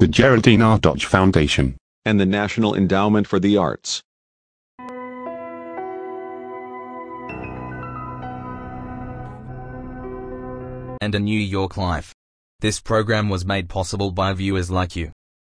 the Geraldine R. Dodge Foundation, and the National Endowment for the Arts. and a New York Life. This program was made possible by viewers like you.